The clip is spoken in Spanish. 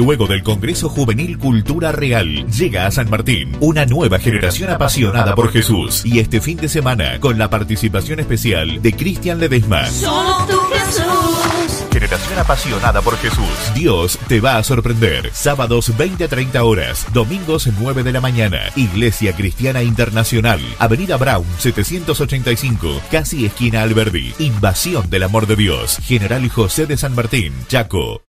Luego del Congreso Juvenil Cultura Real, llega a San Martín una nueva generación apasionada por Jesús. Y este fin de semana, con la participación especial de Cristian Ledesma. Solo tú Jesús. Generación apasionada por Jesús. Dios te va a sorprender. Sábados 20 a 30 horas. Domingos 9 de la mañana. Iglesia Cristiana Internacional. Avenida Brown 785. Casi esquina Alberdi. Invasión del amor de Dios. General José de San Martín. Chaco.